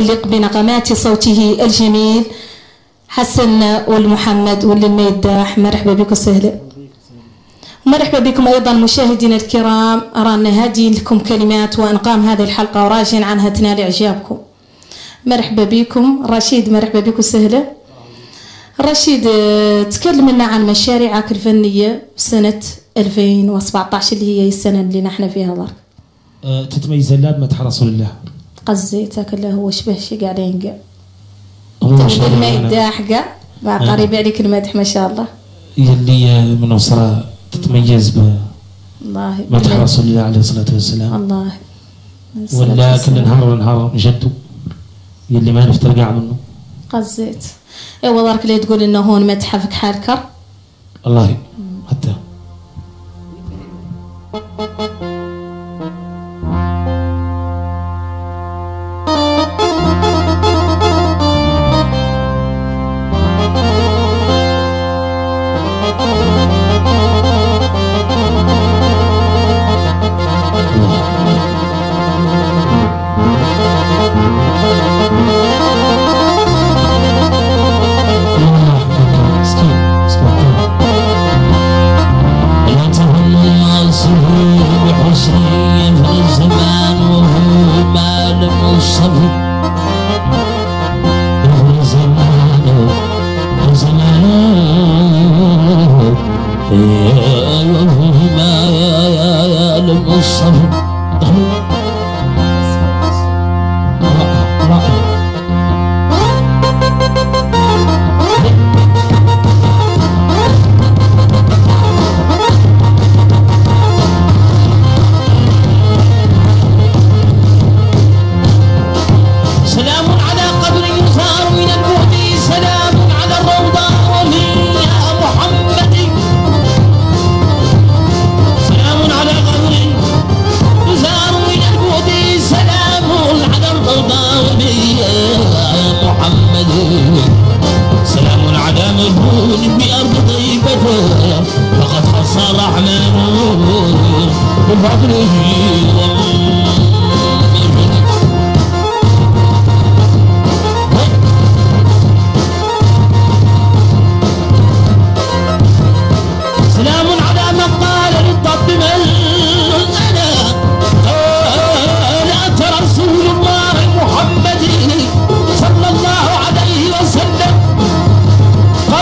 المتألق بنغمات صوته الجميل حسن والمحمد والميداح مرحبا بكم سهلا مرحبا بكم أيضا مشاهدينا الكرام. رانا هادي لكم كلمات وأنقام هذه الحلقة وراجين عنها تنال إعجابكم. مرحبا بكم. رشيد مرحبا بكم سهلا رشيد تكلم لنا عن مشاريعك الفنية سنه 2017 اللي هي السنة اللي نحن فيها. ضرب أه، تتميز اللاب مدح رسول الله. قزيتك اللي هو شبه شي قاعدين قاع شغل ما قاع مع قريب عليك المدح ما شاء الله. يلي من أسرة تتميز بمدح الله رسول الله عليه الصلاة والسلام. الله ولا كل نهار ونهار جدو. يلي ما نفتر قاع منه. قزيت. ايوا ضرك لي تقول إنه هون متحفك حالكر والله حتى.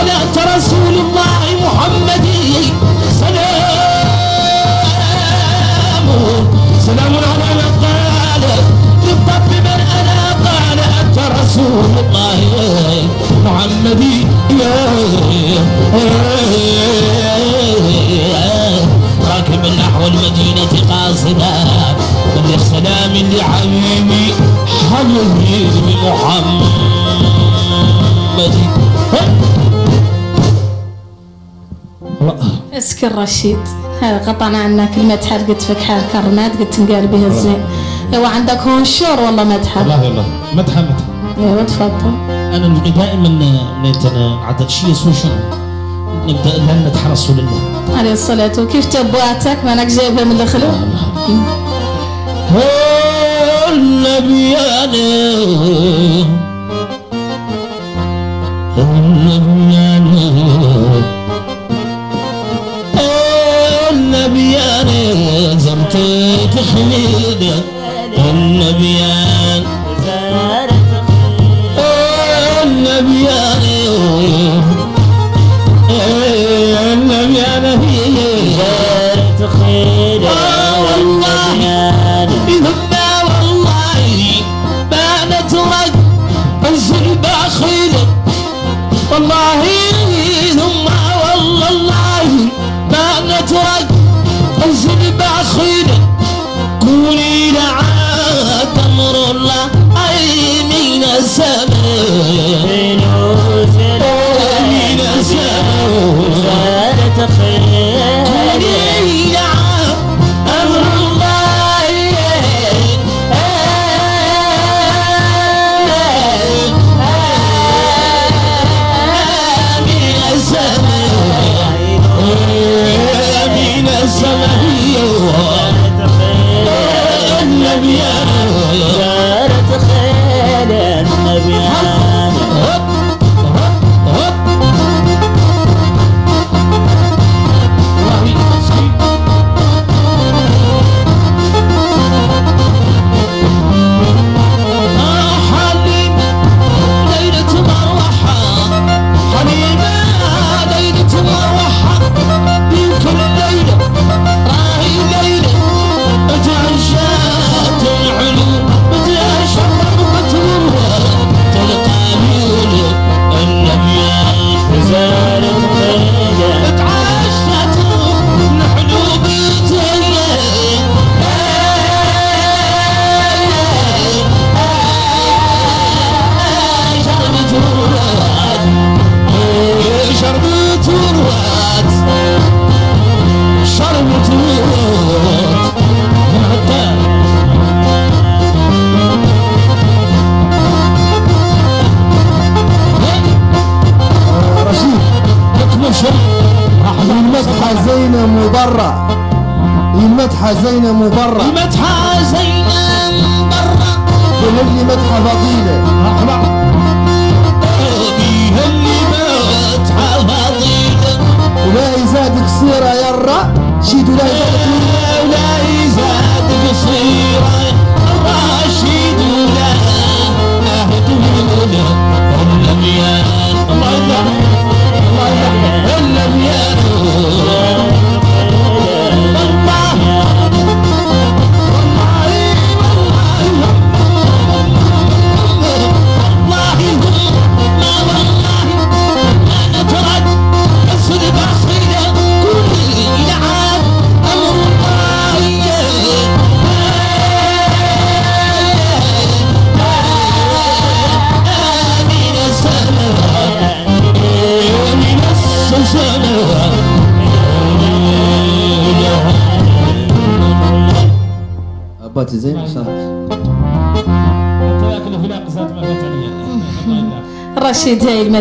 انت رسول الله محمد. سلام. سلام على من قال للطب من أنا قال أنت رسول الله. محمد راكب نحو المدينة قاصدا. بلغ سلام لحبيبي حبيبي محمد. اسكر رشيد هذا قطعنا عنا كلمة حلقة فك حالكر ما تقد تنقال بها الزين إيوا عندك هون شور والله مدحة والله والله. مدحة مدحة إيوا تفضل. أنا نبغي دائما نتنا عدد. شيء سو شنو؟ نبدأ لأن مدح رسول الله عليه الصلاة وكيف تبواتك ما انك جايبها من الخلق النبي أنا النبي أنا النبي أنا زرت تخليد النبي أنا النبي أنا النبي أنا زرت خير والله ثم والله ما نترك انزل باخيل والله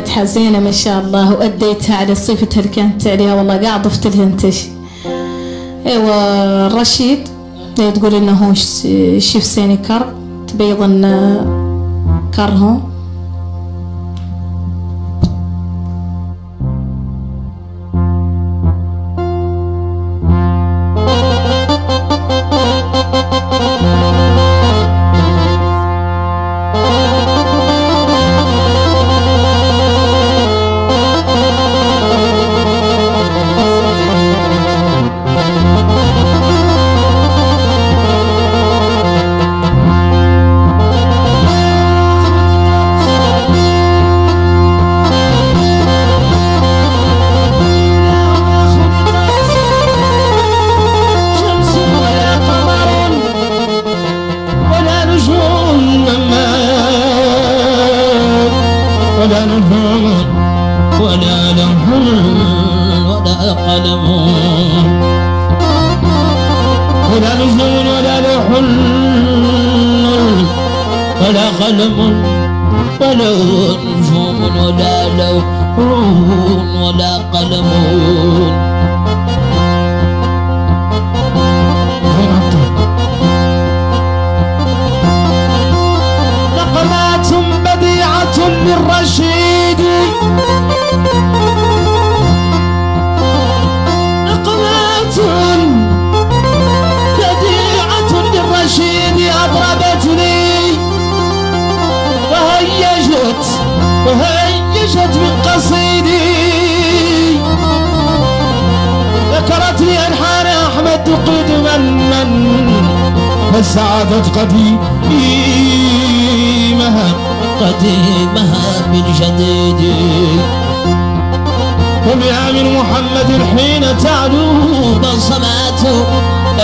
المدحة زينة ما شاء الله وأديتها على صفتها اللي كانت عليها. والله قاعد ضفت لها انتش أيوه رشيد تقول إنه هو شيف سيني كر تبيض كرهم ولا لوح ولا قلم ولا نجوم ولا لوح ولا قلم. وهيجت من قصيدي. ذكرت لي ألحان أحمد قدما من فسعدت قديمها قديمها بالجديد وبها من محمد حين تعلو بصمات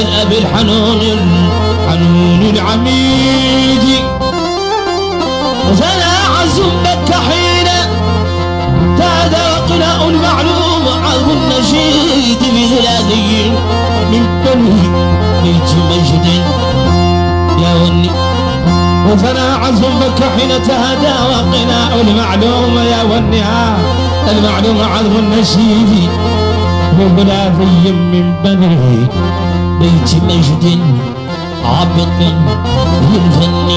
الأب الحنون الحنون العميد. فلا عزم بك حين تعد وقلاء المعلوم عظم النشيد بذلاذي من بني بيت مجد يا وني وفنا عزم بك حين تهدى وقناء المعلوم يا ونها المعلوم عظم النشيد وبلاذي من بني بيت مجد. عبق للفن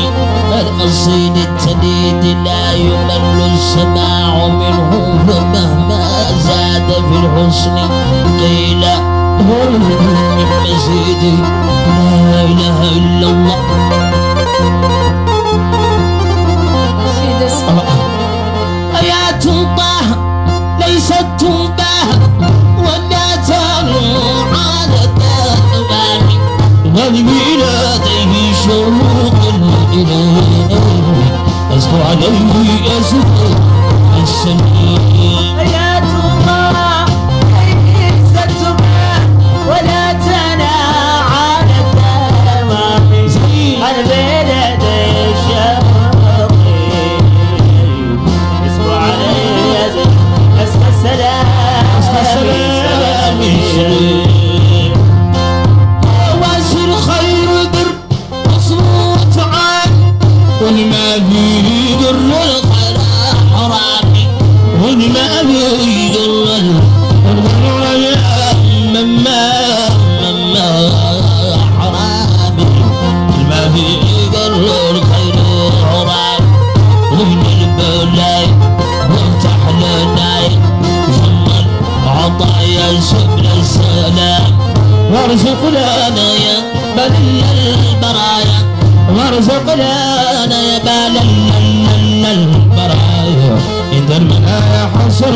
الأصيل التليد لا يمل السماع منه فمهما زاد في الحسن. قيل من مزيد لا إله إلا الله. آيات طه ليست تنبه ولا شوق الإله أصبح عليه أزهر السمين وارزق لنا يا بل البرايا. وارزق لنا يا بل البرايا. إن المنايا حصر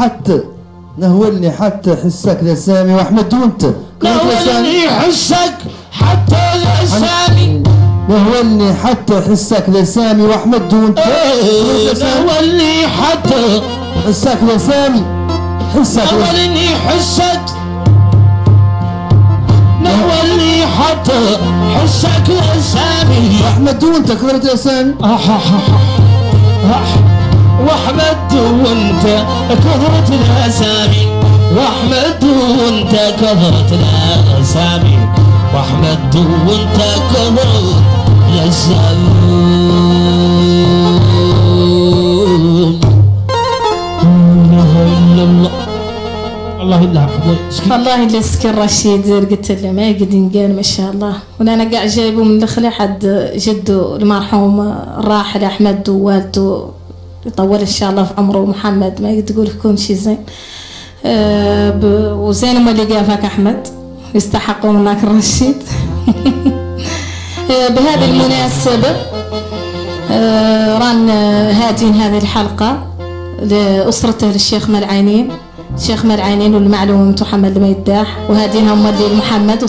حتى نهولني حتى حسك يا سامي وأحمد وانت نولني حسك حتى لساني نهولني حتى حسك يا سامي وأحمد وانت سامي. نولني حتى حسك يا سامي. حسك يا نولني حسك نولني حتى حسك لساني احمد وانت كبرت يا سامي. واحمد وانت كثرت الأسامي. واحمد وانت كثرت الأسامي. واحمد وانت كثرت الأسامي. الله الا حظي والله اللي سكن رشيد قلت له ما يقدر قال ما شاء الله وأنا قاعد جايبه من الخلي حد جده المرحوم الراحل احمد ووالده يطول إن شاء الله في عمره. محمد ما تقول يكون شي زين. ب- وزين هم اللي قافك أحمد. يستحقوا منك الرشيد. آه بهذه المناسبة آه، ران هادين هذه الحلقة لأسرته للشيخ ملعينين الشيخ ملعينين والمعلوم محمد الميداح وهادين هم اللي محمد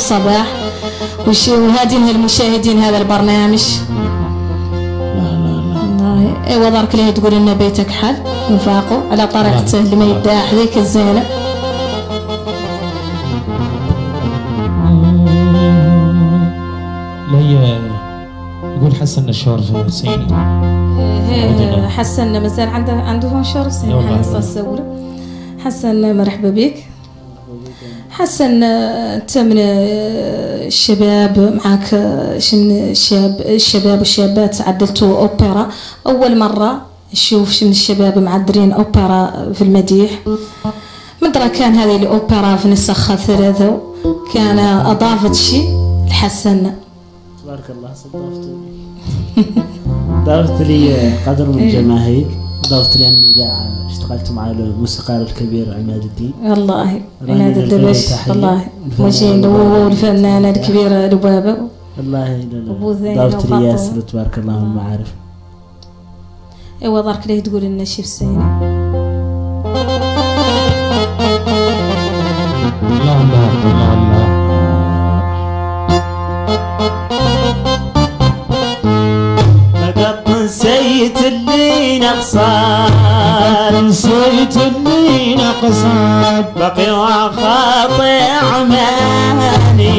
وش- وهادين المشاهدين هذا البرنامج. ايوا دارك ليه تقول لنا بيتك حل نفاقه على طريقته الميداح ذيك الزينة. لي يقول حسن في حسيني إيه، حسن مازال عنده عندهم والله. حنص السورة حسن مرحبا بك. حسن آه، أنت من الشباب معك شن الشاب الشباب والشابات عدلتوا أوبرا؟ أول مرة نشوف شن الشباب معدلين أوبرا في المديح. مدرى كان هذه الأوبرا في نسخة ثلاثة كان أضافت شيء لحسن. تبارك الله ضافت لي. قدر من الجماهير. ضافت لي اني قاعد اشتغلت مع الموسيقار الكبير عماد الدين. راني عماد الدبش الفنان وجين أبو لا زين ضافت وفاطمة. لي ياسر تبارك الله المعارف ايوا ضرك ليه تقول لنا شي في السينة نسيت اللي نقصان نسيت اللي نقصان بقي وخاطي عماني.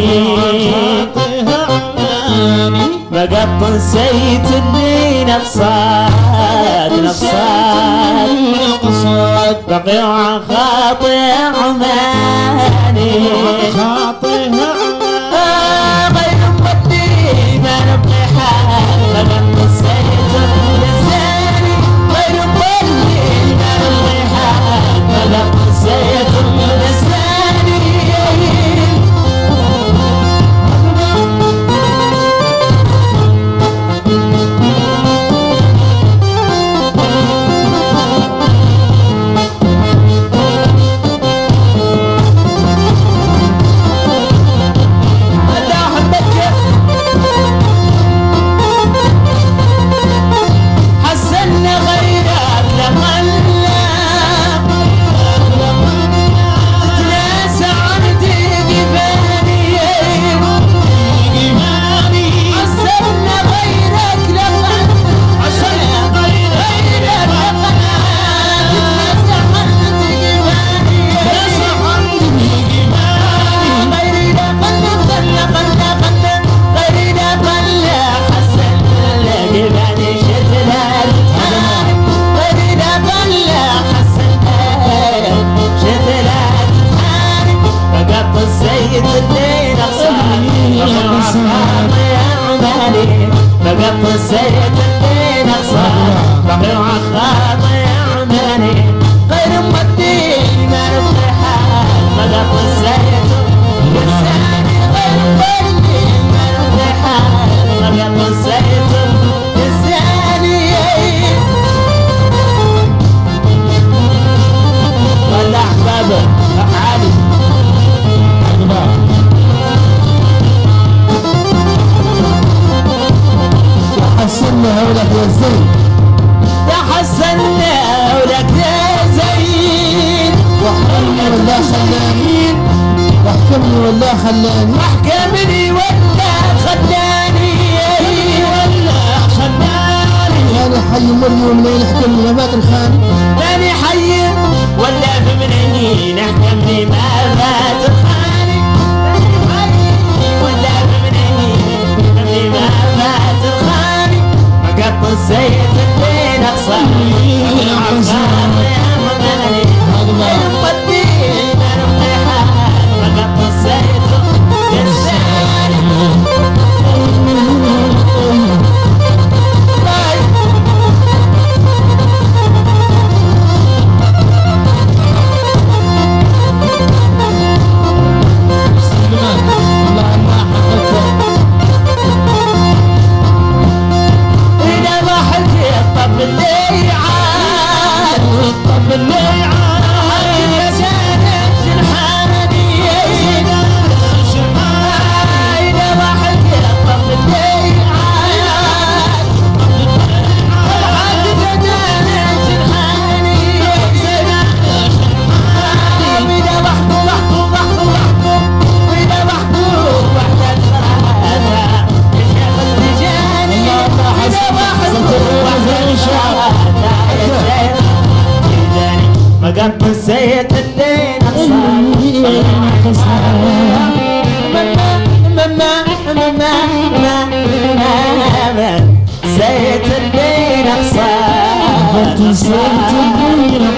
بقط نسيت اللي نقصات نقصات نقصات بقي وخاطي عماني. خاطي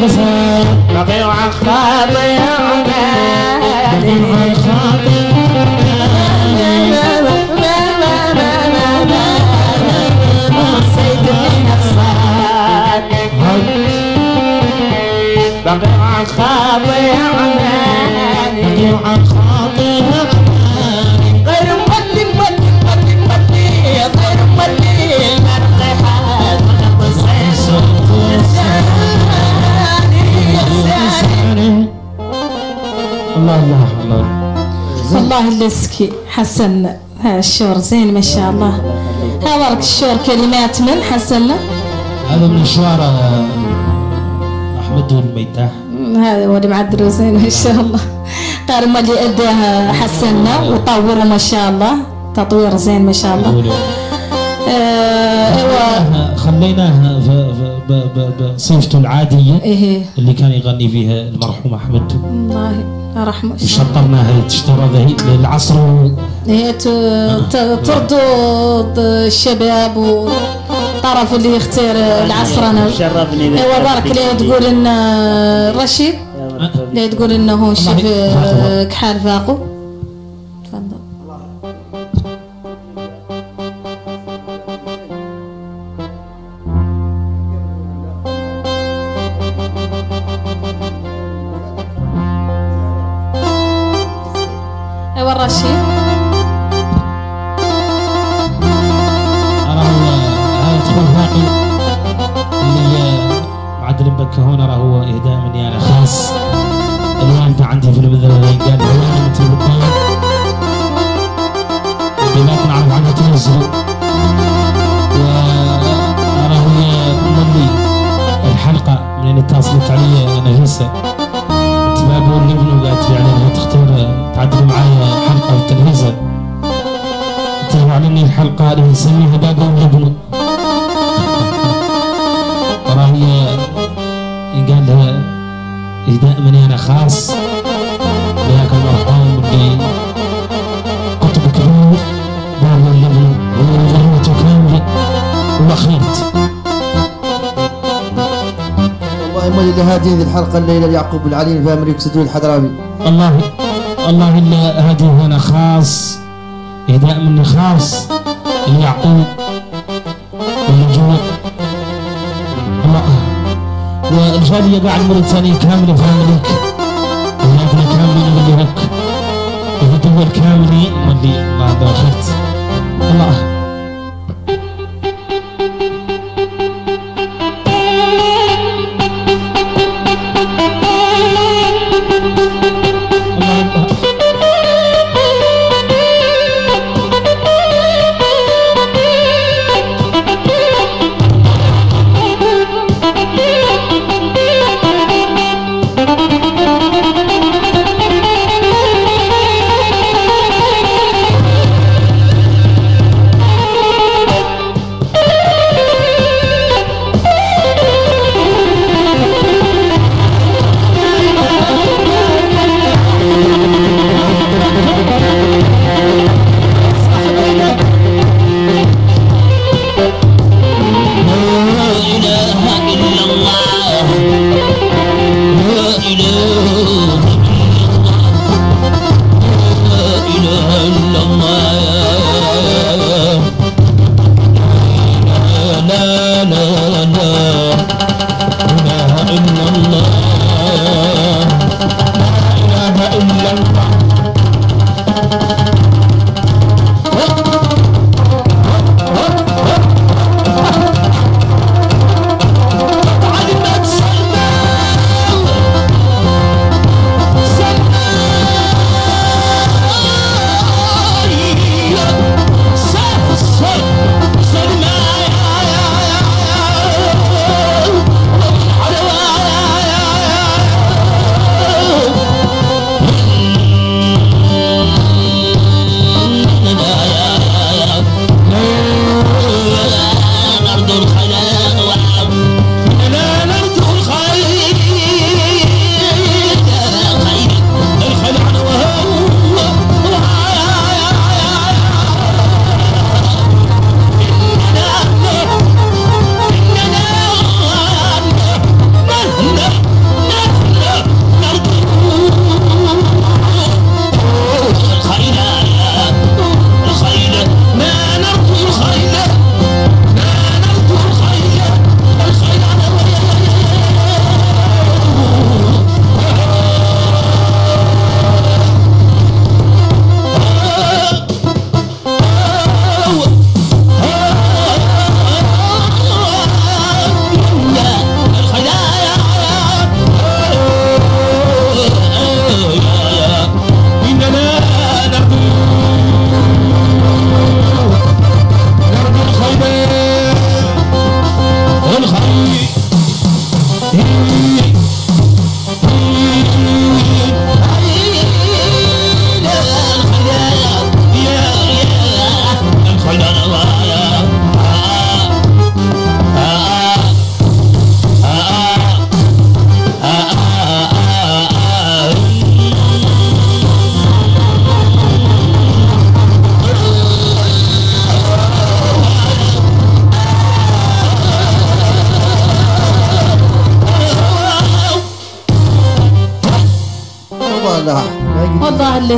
البصر نضيع عن خاطر يومنا عن خاطر بقي عن خاطر يومنا عن خاطر الله لسكي حسن. ها الشور زين ما شاء الله. ها ورك الشور كلمات من حسن؟ هذا من شعر آه، أحمد والميتاح هذا ولد معدل زين ما شاء الله. قارمه اللي اداها حسنا وطوره ما شاء الله. تطوير زين ما شاء الله. آه، ايوا خليناه بصفته العاديه إيه. اللي كان يغني فيها المرحوم أحمد. الله رحمة الله. شطرنا هي تشطر هي العصر هي ترضوا الشباب والطرف اللي يختار العصر أنا. شرفني أيوا بارك الله تقول إن آه، رشيد لا تقول إنه شيف آه، كحال فاقو. وأخيرت والله ما اللي هذه الحلقة الليلة ليعقوب العليم في أمريكا سدود الحضراوي. الله الله إلا هذه هنا خاص إهداء مني خاص ليعقوب واللجوء الله والجالية قاعد موريتانيا كاملة في أمريكا ولادنا كاملين اللي هك وفي دول كاملين واللي خيرت الله الله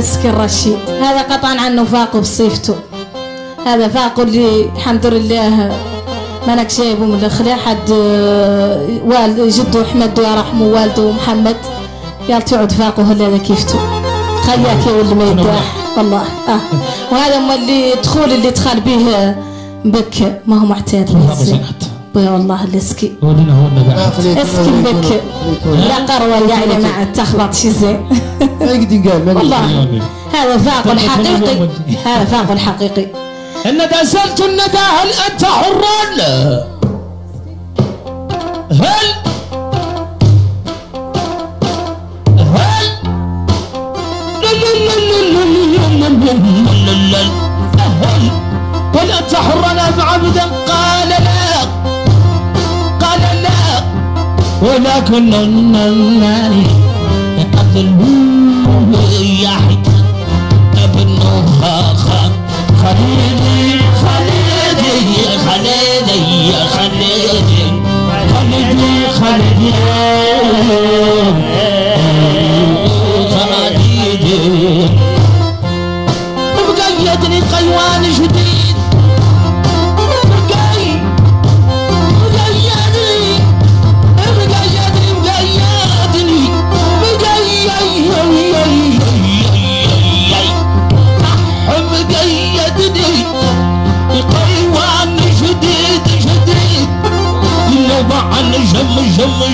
والله اللي سكر رشي هذا قطعا عنه فاقه بصيفته. هذا فاقه اللي الحمد لله. مانك جايبه من الخلية حد آه، والد جده أحمد يا رحمه والده محمد. يلا تقعد فاقه هلا كيفته خليك يا ولد ما يداح والله آه. وهذا ما اللي دخول اللي دخل به بك ما هو معتاد بيا والله اللي اسكي. ولنا هو ما ما بك. لا قروة يعني مع تخبط شي زين. ما يقدر قال. والله هذا فاق الحقيقي. هذا فاق الحقيقي. الندى سألت الندى هل أنت حر هل؟ هل؟ هل هل أنت حر أم عبدا؟ قال لا. قال لا. ولكن النار قد قيوان جديد طبعا جم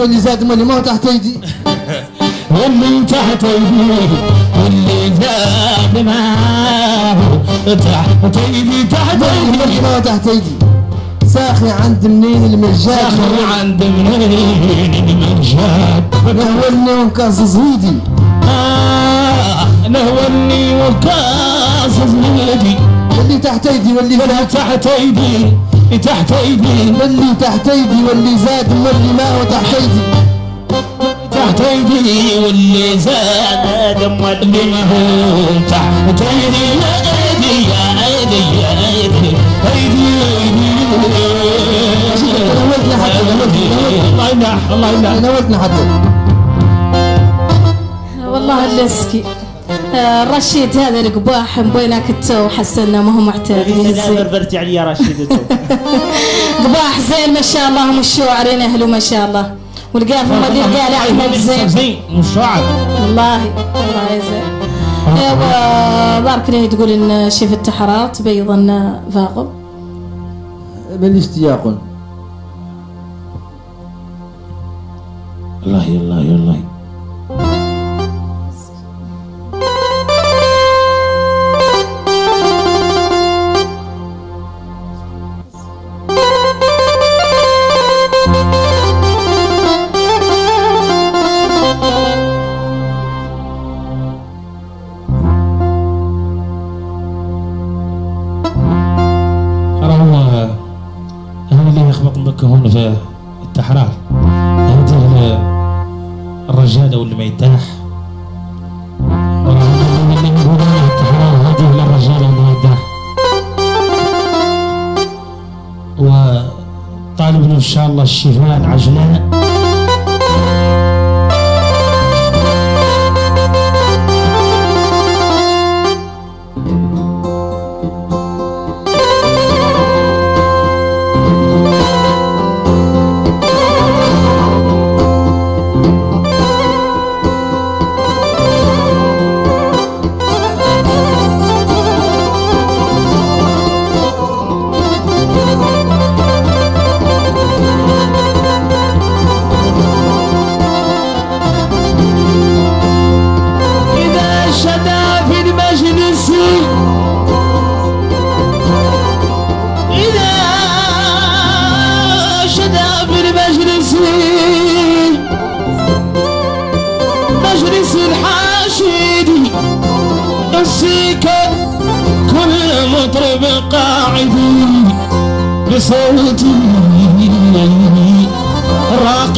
واللي تحت يدي واللي زاد مالي ما هو تحت يدي واللي تحت ايدي واللي زاد معاه تحت ايدي تحت ايدي. ما هو تحت يدي ساخي عند منين المجاد ساخي عند منين المجال نهولني وانكاس زيدي آه نهولني وكاف ولدي واللي تحت يدي واللي تحت ايدي. تحت أيدي واللي تحت يدي واللي زاد واللي ما هو تحت يدي تحت أيدي ايدي واللي زاد آدم اللي ما هو تحت أيدي. يا أيدي يا أيدي يا أيدي أيدي نولتنا حتى. نولتنا الله يمنح الله يمنح نولتنا حتى والله اللسكي رشيد هذا القباح مبينك تو حسنا ما هو معتاد أنا زين بربرت يعني يا رشيد قباح زين ما شاء الله هم الشاعرين أهله ما شاء الله. والقاف مدير قال أحمد زين. زين مش شاعر والله والله يا زين. أيوه ظهرك ليه تقول إن شيف التحرات بيضا فاقم من اشتياق؟ الله يلا يلا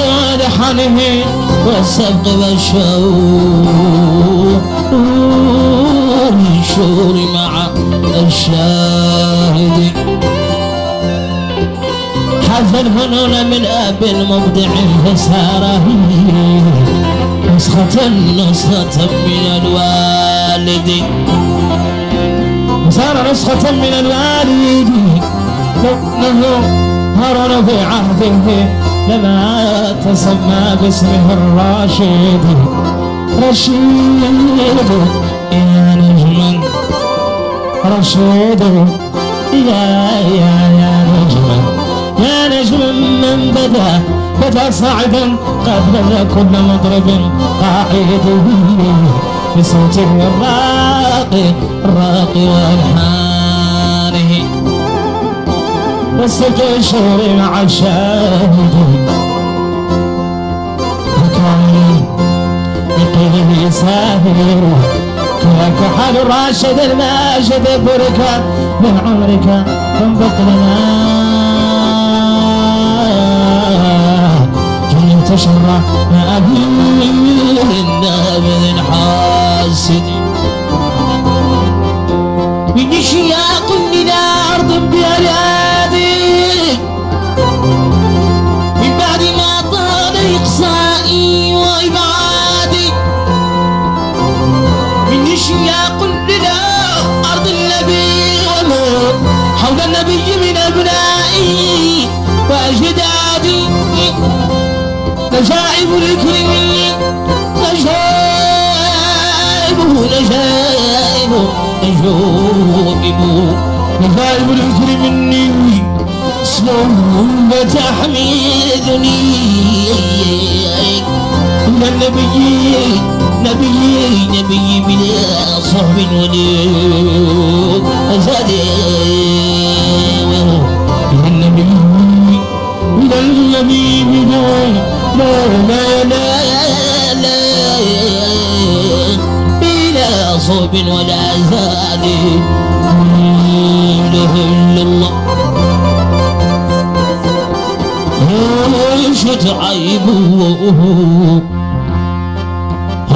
الراقي ولحنه والسبق والشوق والشور مع الشاهد. حذف الفنون من أب مبدع فساره نسخة نسخة من الوالد. صار نسخة من الوالد. لأنه هرن في عهده لما تسمى باسمه الراشد. رشيد يا نجما رشيد يا يا يا نجما يا نجما من بدا بدا صاعدا قد بدا كل مضرب قاعد بصوته الراقي الراقي والحانه والسجل شهري مع الشاهد وكان بقلبه ساهر. كاك حال راشد الماجد بركة من عمرك تنبت لنا كي تشرع ما أبي الحاسد من من شياق إلى أرض النبي وما حول النبي من أبنائي وأجدادي. نجائب الكريم نجائب نجائب نجائب نجائب الكريم مني. اسمهم تحميدني من النبي. نبي نبي بلا صحب ولي. من النبي من النبي بلا لا لا لا لا. بلا صحب ولا زادي لا إلا الله. عيبه.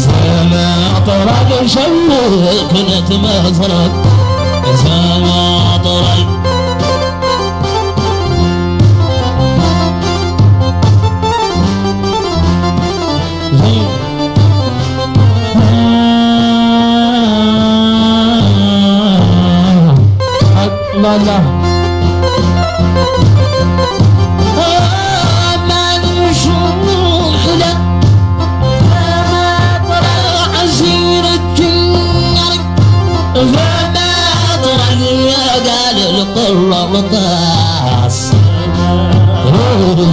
فما أطرق شوك كنت مزرق فما أطرق زين.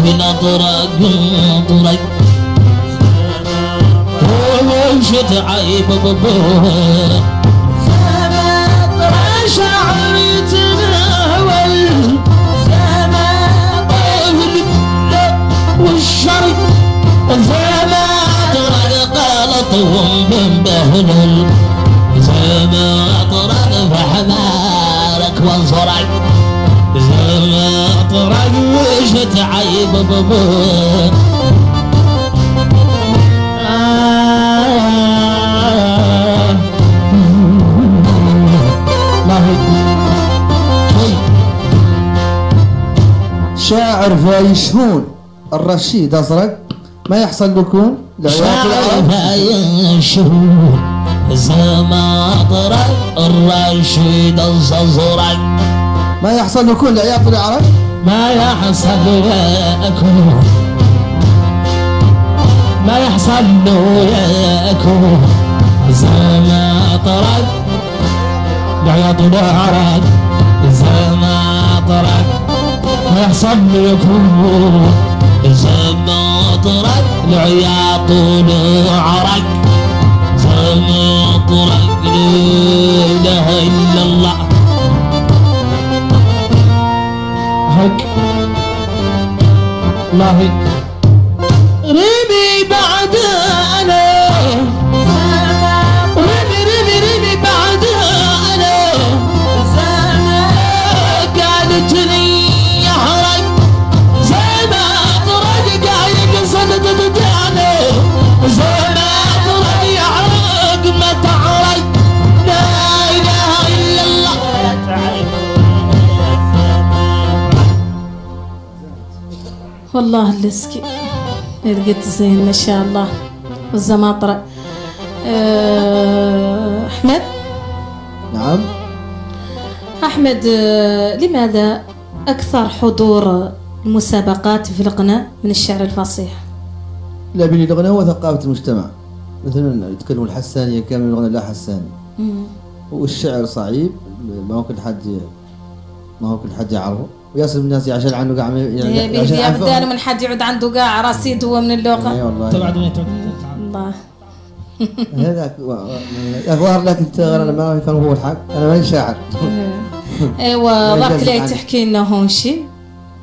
من أطرق طرق ومشت عيب بابوها شعري تناول والشرق فما أطرق قالت ومن بهلل فما أطرق فحمارك وانصرك عيب هي شاعر فايشهون الرشيد أزرق. ما يحصل لكم؟ شاعر الشهور زما طرق الرشيد الزرق ما يحصل لكم؟ لعيال العرب. ما يحصل وياكم ما يحصل وياكم زما طرق بعيط العرق زما طرق ما يحصل لكم زما طرق العياط والعرق زما طرق لا إله إلا الله. هيك ما والله اللسكي لقيت زين ما شاء الله. والزماطرة. أه أحمد؟ نعم. أحمد آه، لماذا أكثر حضور المسابقات في القناة من الشعر الفصيح؟ لا بين الغنى وثقافة المجتمع. مثلا يتكلموا الحسانية كامل الغنى لا حساني. والشعر صعيب ما هو كل حد ما هو كل حد يعرفه. وياسر الناس يعشل عنه قاع يعني بيبي أبدان من حد يعود عنده قاع رصيد هو من اي اللغة والله. الله. هذاك ظهر لك انت أنا ما كان هو الحق. أنا ماني شاعر. أيوه ضاق يجازف لي. تحكي لنا هون شي.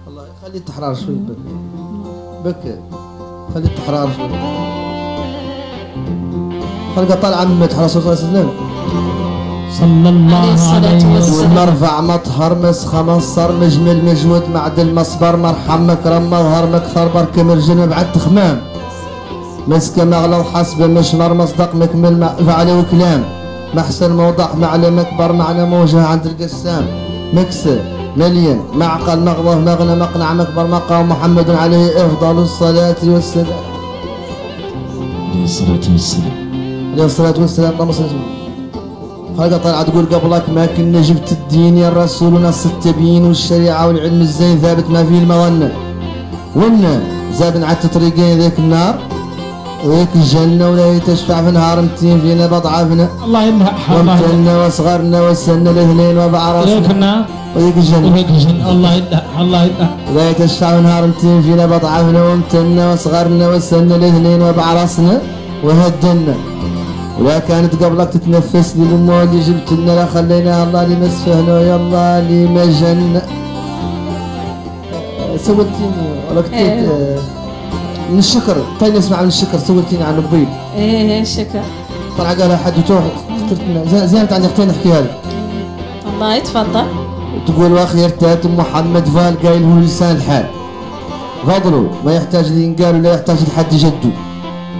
والله خلي التحرار شوي بك. بك. خلي التحرار شوي. خلقة طالعة من مدح الرسول صلى الله عليه وسلم. صلى الله عليه الصلاة والسلام. وسلم والمرفع مطهر مسخة منصر مجمل مجود معدل مصبر مرحم مكرم مظهر مكثر برك مرجل مبعد تخمام. مسكة مغلظ حسب مشمر مصدق مكمل فعل وكلام. محسن موضع معلم اكبر معنى موجه عند القسام. مكسر مليون معقل مغضب مغنى مقنع مكبر مقام محمد عليه إفضل الصلاة والسلام. عليه الصلاة والسلام. عليه الصلاة والسلام اللهم صل وسلم خلق طلع تقول قبلك ما كنا جبت الدين يا الرسول ونص التبيين والشريعة والعلم الزين ثابت ما فيه المظنة. ونا زاد عدت طريقين ذيك النار؟ وذيك الجنة ولا تشفع في نهار متين فينا بضعفنا. الله يمنح. وامتنا وصغرنا وسنا الاثنين وبع ليك راسنا النار؟ وذيك الجنة. وليك الجنة. الله يمنح الله يمنح. لا تشفع في نهار متين فينا بضعفنا وامتنا وصغرنا وسنا الاثنين وبع راسنا وهدنا. ولا كانت قبلك تتنفس لي الأمور اللي جبت لنا لا خليناها الله اللي ما سفهنا يا الله اللي ما جن آه، سولتيني ركتت إيه. من الشكر. طيب نسمع من الشكر سولتيني عن البيض. إيه شكرا. طلع قالها حد وتوه. زينت عندي اختين احكيها لك الله يتفضل. تقول واخي ارتات محمد فال قايل هو لسان الحال فضلوا ما يحتاج لي ينقال ولا يحتاج لحد يجدوا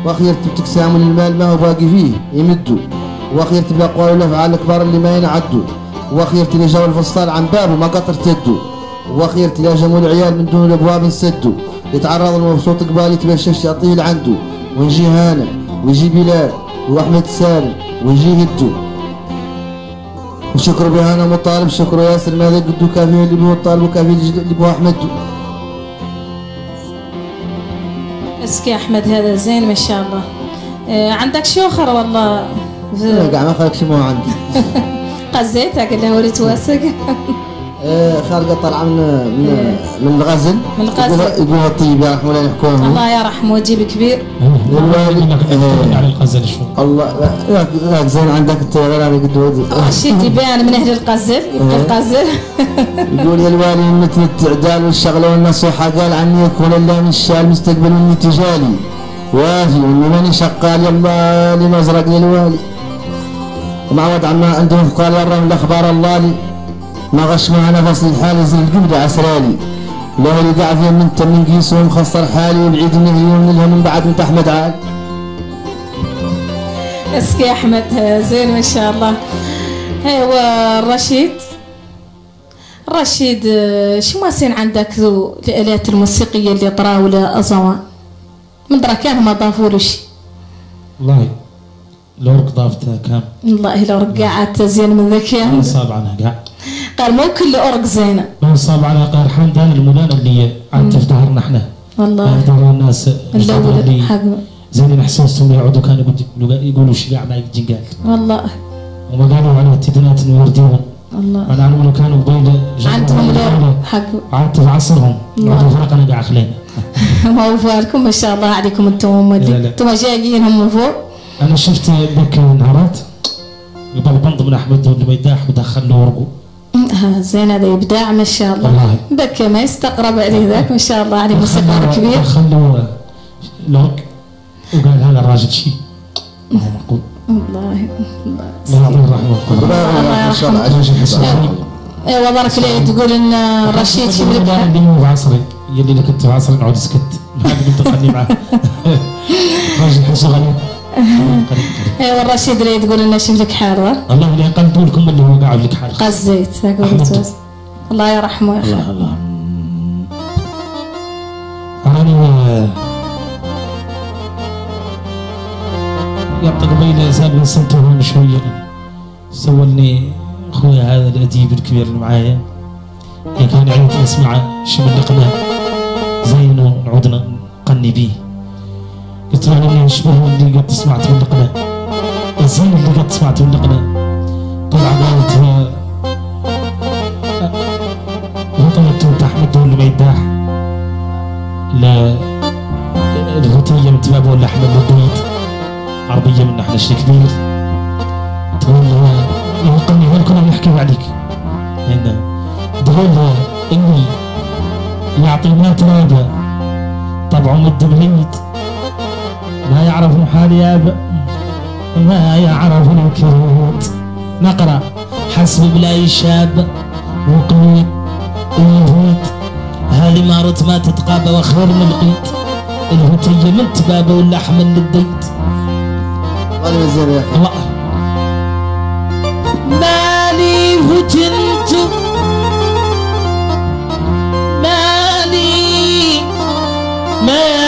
واخي يرتب تقسام المال ما هو باقي فيه يمدوا واخي يرتب الاقوال والافعال الكبار اللي ما ينعدوا واخي يرتب يجاوب الفصال عن بابه ما قطر تدوا واخي يرتب العيال من دون الابواب نسدوا يتعرض المبسوط قبال يتبشش يعطيه عنده ونجي هانا ويجي بلال وأحمد سالم ويجي هدو. وشكر بهانا مطالب شكر ياسر ماذا قدو كافي اللي بهو الطالب وكافي اللي بهو أحمد. اسكي أحمد هذا زين ما شاء الله. آه، عندك شوخر والله. قاعد ما خلق شي ما هو عندي. قزيتها قال له وريت واسق آه، خالقة طالعة من من من الغزل. من الغزل. طيب يا رحمة الله يحكوها. الله يرحمه ويجيب كبير. إنك على الغزل شوي الله لا- زين عندك انت غير أنا قد ودي. رشيد يبان من أهل القزل يبقى القزل يقول يا الوالي مثل التعدال والشغلة والنصيحه قال عني يكون الله من الشال مستقبل مني تجالي وافي واني ماني شقال يلا لي مزرق يا الوالي ومعود عما عندهم قال يا الرحمن الأخبار الله لي. ما غش معنا فصل الحال يزن القبلة عسرالي له اللي قاعد فيهم من تمن قيس ومخسر حالي والعيد النهي ومن من بعد من أحمد عاد. اسكي أحمد زين ما شاء الله. ايوا الرشيد رشيد آه، شو ما سين عندك ذو الآلات الموسيقية اللي طراو لازوان من درا كان ما ضافوا له شيء والله لورك ضافته كام والله لو رقعت زين من ما ذكيان صاب عنها قاع قال مو كل أورق زينة. صاب عنها قال حمدان المولان اللي عاد تفتهرنا إحنا. والله. اهدر الناس اللي زين نحسوسهم يقعدوا كانوا يقولوا- يقولوا شقاع ما يجنقال والله. وما قالوا على تدنات ويرديهم والله. أنا عملوا كانوا قبيل عندهم الأورق حق. عاد عصرهم. الله. فرقنا قاع خلينا ما هو فاركم ما شاء الله عليكم أنتم. أنتم جايين هم من فوق. أنا شفت بك نهارات. قبل بنض من أحمد اللي ما يداح ودخل له ورقه. ها زين هذا ابداع ما شاء الله. والله. بكى ما يستقرب عليه ذاك ما شاء الله عليه موسيقار كبير. له لورق وقال هذا الراجل شيء معقول والله الله يعطيه الله شاء الله حسين أيوه بارك لي تقول إن رشيد شو شبلك اللي مو بعصري. يلي اللي كنت بعصري نقعد سكت. ما عاد اغني معه. راجل حسه غريب أيوه الرشيد اللي تقول إنه شبلك حاضر الله اللي يقلبوا لكم اللي هو قاعد لك حال قزيت. الله يرحمه الله الله. أنا يبقى قبيل سابق سنته من شوية سولني أخويا هذا الأديب الكبير اللي معايا. كان عيد نسمع شو من لقنا زينه نعود نقني بيه. أنا يشبه اللي قد سمعت من لقنا الزين اللي قد سمعت من لقنا طلع قالت هو وطلبت انت أحمد هو اللي ما يداح. لا الهوتية من تباب ولا إحنا البيض عربية من إحنا شيء كبير. تقول له لو قلني وين كنا نحكي عليك. هنا تقول إني يعطي ما تنابى طبعا مد بعيد ما يعرفوا حالي يابا ما يعرف الكروت نقرأ. حسب بلا شاب وقيت ويهود هالي مارت ما تتقابى وخير من لقيت الهوتية من تبابة واللحم يا أخي. الله. مالي فتنت مالي. مالي.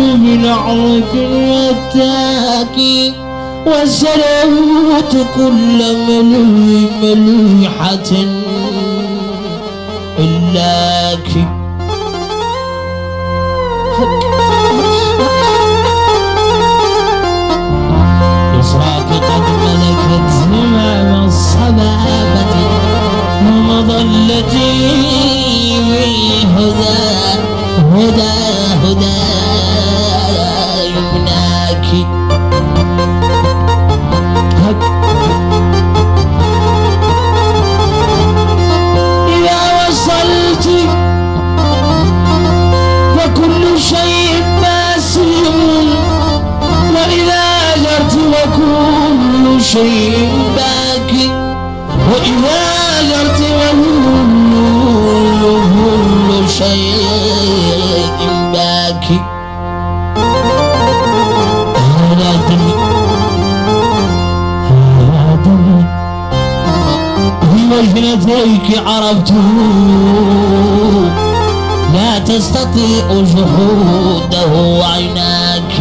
فتنت بالعرق والتاكي وسلوت كل ملوي ملوحة إلاك. يسراك قد ملكت زمام الصبابة والتي هدى هدى هدى. يمناك إذا وصلت فكل شيء باسم وإذا جرت وكل شيء باكي وإذا جرت وكل بوجنتيك عرفت لا تستطيع جحوده عيناك.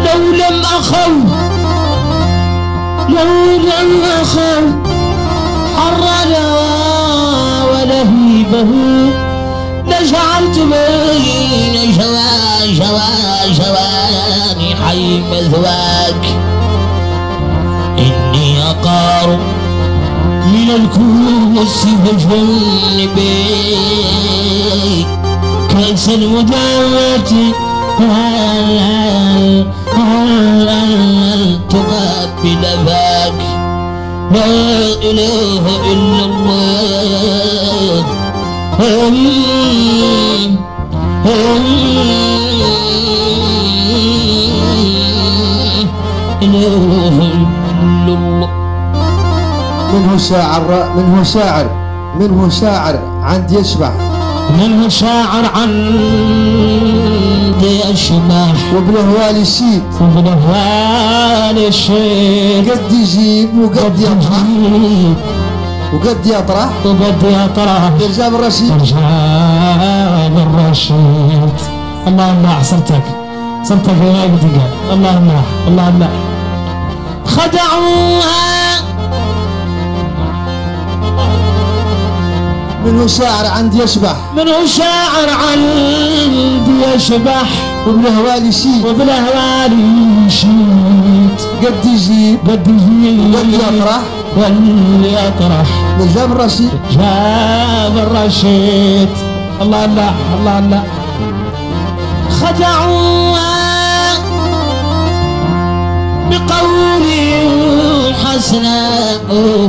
لو لم أخف لو لم أخف حرنا ولهيبه. لجعلت بين شوا شوا شواني حي مثواك. إني أقار من الكوس بجنبي كأس المدامة تقبل فاك لا إله إلا الله. آمين آمين. إله إلا الله. منه شاعر منه شاعر منه شاعر عندي يشبع. منه شاعر عندي أشباح وبالهوال الشيد وبالهوال الشيخ قد يجيب وقد يطرح. يجيب. وقد يطرح. وقد يطرح. الرجال الرشيد رجال الرشيد اللهم احسنتك صرتك يا دقيقة اللهم اللهم خدعوها منه شاعر عندي يشبح. منه شاعر عندي يشبح. وبالهوال الشيد وبالاهوال يشيد قد يجيب. قد يجيب. قد يطرح واللي يطرح الرجال الرشيد. جاب الرشيد. الله الله الله الله خدعوها بقول حسناء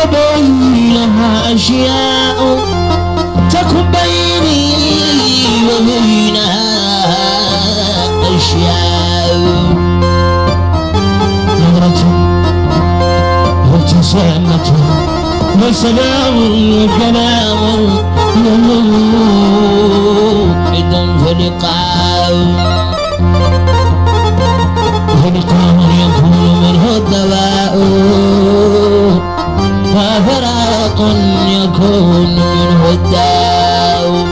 وبينها أشياء تكن بيني وبينها أشياء. نظرة وابتسامة وسلام وكلام إذن فلقاء فلقاء يكون منه الدواء. وفراق يكون منه الداء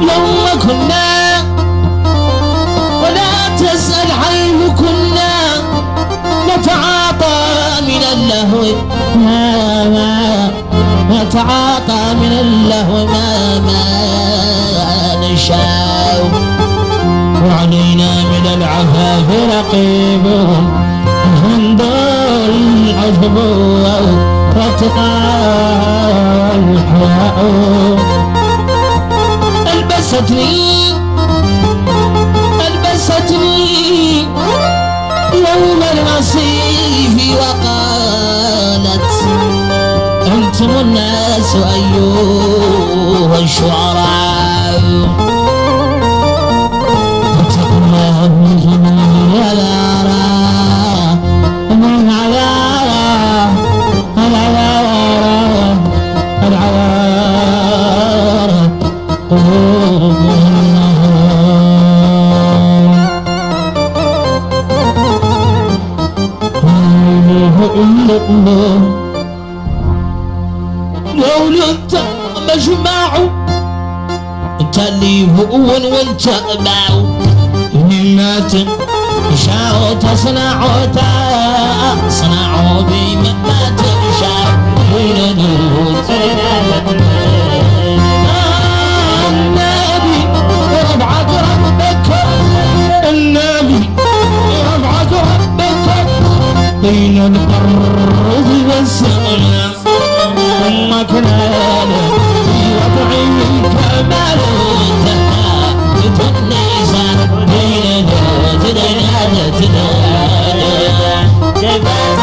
يوم كنا ولا تسأل حيث كنا نتعاطى من اللهو ما ما نتعاطى من اللهو ما ما نشاء وعلينا من العفاف رقيب. عند ألبستني ألبستني يوم المصيف وقالت أنتم الناس أيها الشعراء. لقمان لو انت مجمع. انت اللي هو وانت باع مات. شاو تصنعو صنعوا بي ما تنشاو وين نوت بين الأرض والسماء ثم كنال في وضعه كمال النيسان بين ذات ذات ذات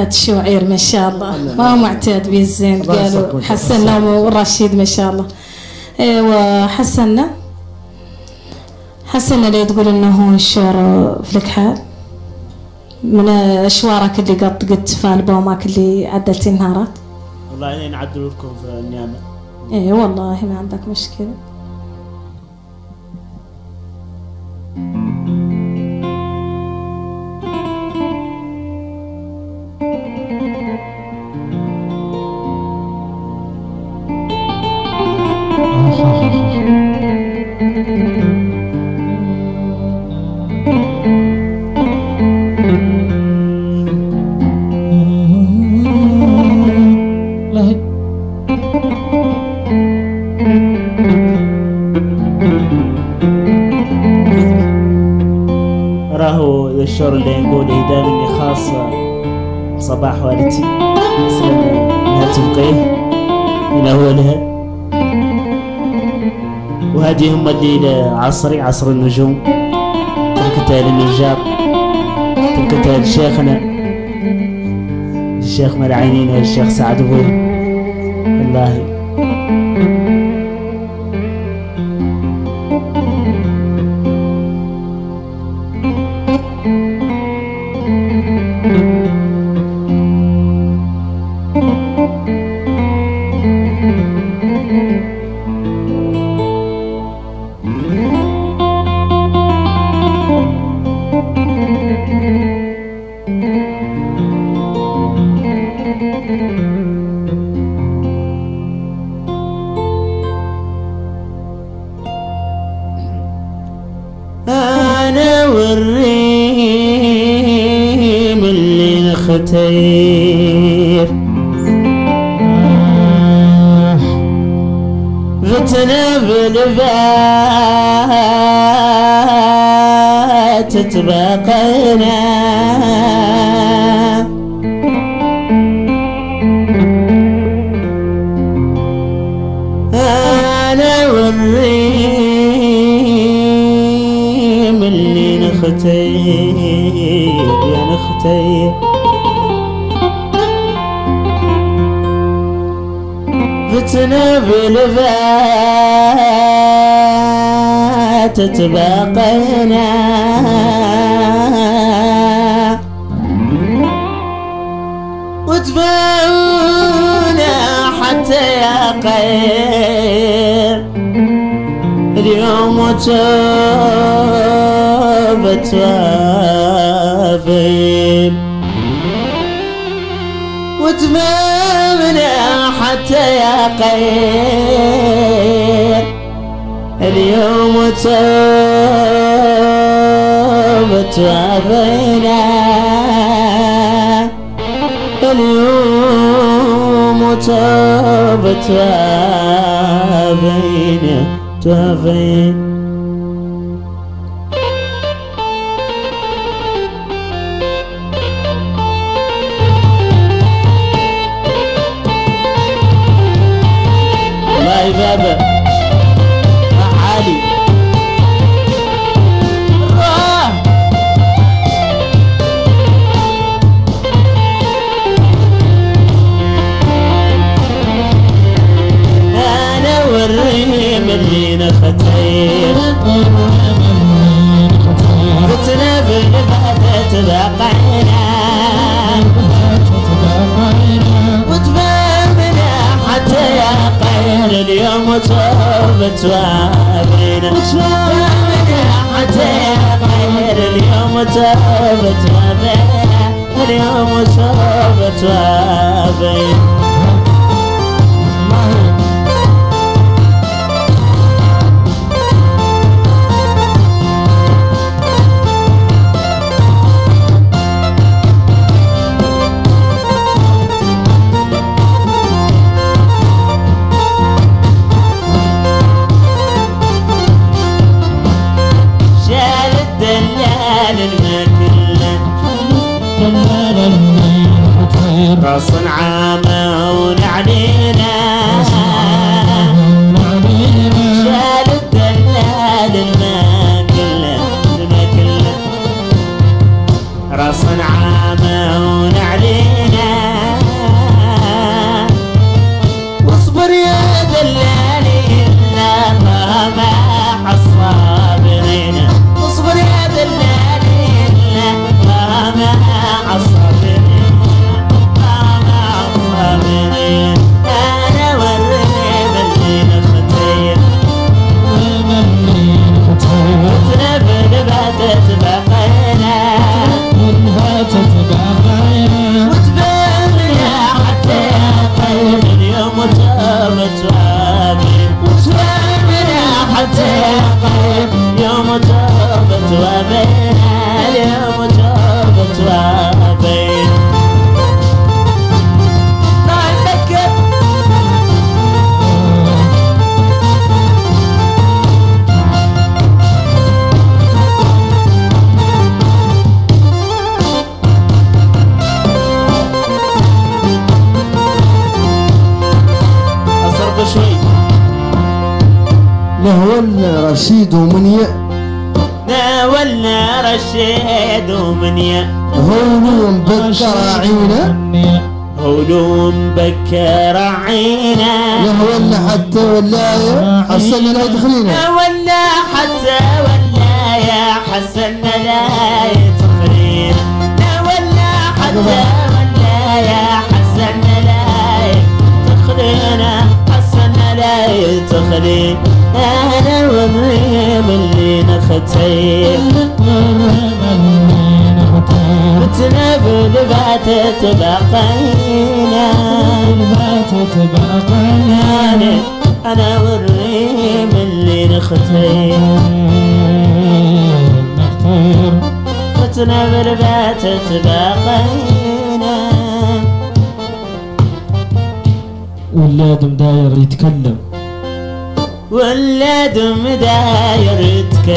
هاد الشعير ما شاء الله. ما هو معتاد به الزين قالوا. حسنا ورشيد ما شاء الله. إيوا حسنا حسنا اللي تقول إنه الشعر في الكحال من اشوارك اللي قد قد في ألبومك اللي عدلتي نهارات والله يعني نعدلوا لكم في النعمة. إيه والله ما عندك مشكلة. عصري عصر النجوم. تلك على النجار تلك على شيخنا. الشيخ مرعينينا الشيخ سعد الله والله. Yeah.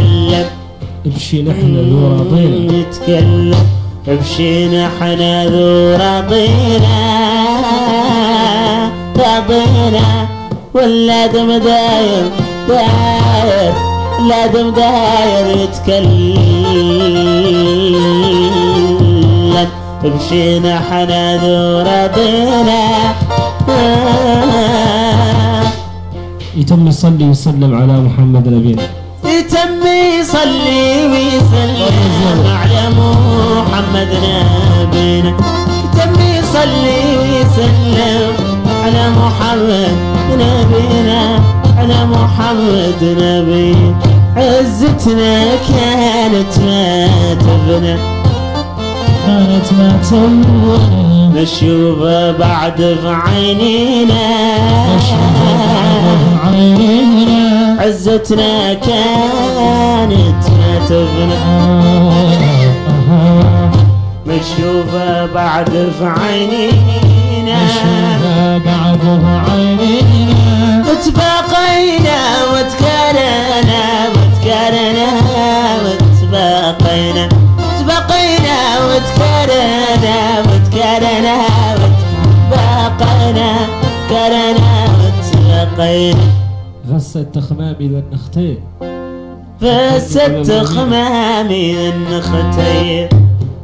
يتكلم امشي نحن ذو راضينا يتكلم بشينا حنا ذو راضينا راضينا ولاد مداير داير ولاد مداير يتكلم. بشينا حنا ذو راضينا يتم يصلي ويسلم على محمد نبينا يصلي ويسلم على محمد نبينا. يتم يصلي ويسلم على محمد نبينا على محمد نبينا عزتنا كانت ما تبنى. كانت ما تسوى نشوفها بعد في عينينا. عينينا. عزتنا كانت ما نشوفها بعد في عينينا. نشوفها بعد عينينا. وتباقينا وتكارنا وتكارنا وتباقينا تباقينا وتكارنا وتكارنا وتباقينا كارنا وتباقينا غسلت خمامي للنختين فست خمامي النختين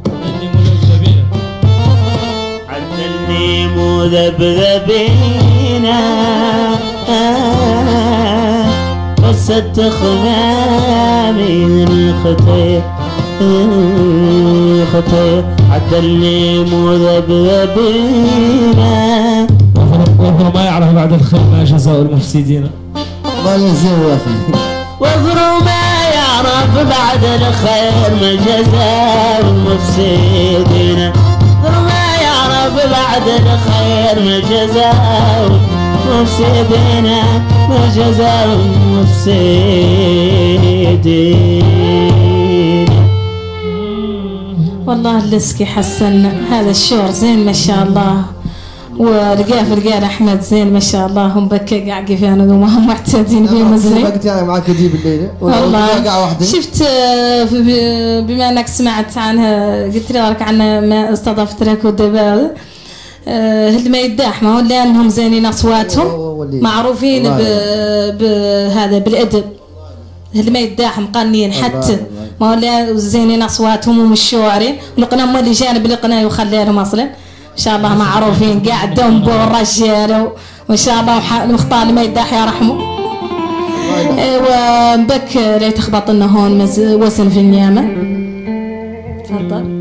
إني ملذبين عدلني مذبذبينا فست خمامي الخطير خطير عدلني مذبذبينا وهو ما يعرف بعد الخير ما جزاء المفسدين. ما ينزل وافي واذروا ما يعرف بعد الخير ما جزاء المفسدين. ما يعرف بعد الخير ما جزاء المفسدين ما جزاء المفسدين. والله اللسكي حسن هذا الشعر زين ما شاء الله. ولقاه لقاه أحمد زين ما شاء الله. هم بكى قاع كيفان وما هم معتادين به زين أنا معك دي بالليل والله. شفت آه، بما أنك سمعت عنها قلت لي راك عنا ما استضفت لك ودابا آه، هل ما يداح؟ ما هو لأنهم زينين أصواتهم معروفين. بهذا بالأدب. هل ما يداح مقنين حتى. ما هو زينين أصواتهم ومش شاعرين القنا هم اللي جانب القنا يخلي لهم أصلا. ان شاء الله معروفين قاع دمبو والرجال وان شاء الله المختار ما يداح يرحمه وبك لا تخبط لنا هون وسن في النيامة. تفضل.